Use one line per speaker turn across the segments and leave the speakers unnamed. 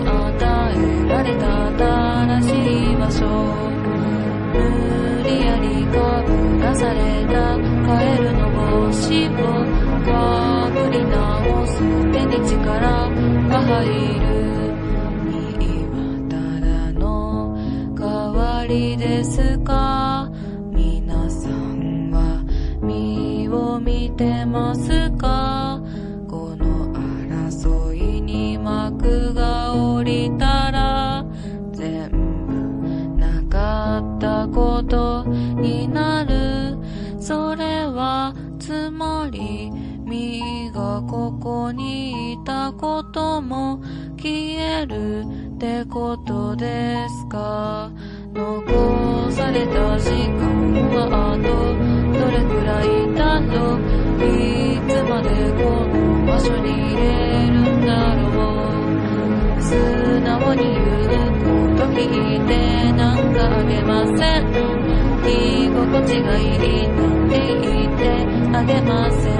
に与えられた新しい場所無理やりかぶらされたカエルの帽子をかぶり直す。手に力が入る今ただの代わりです。か皆さんは身を見てます。かことになる。それはつまり身がここにいたことも消えるってことですか？残された時間はあとどれくらいだろういつまでこの場所に入れせん居心地がいいなんて言ってあげませ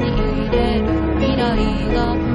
に入れる未来が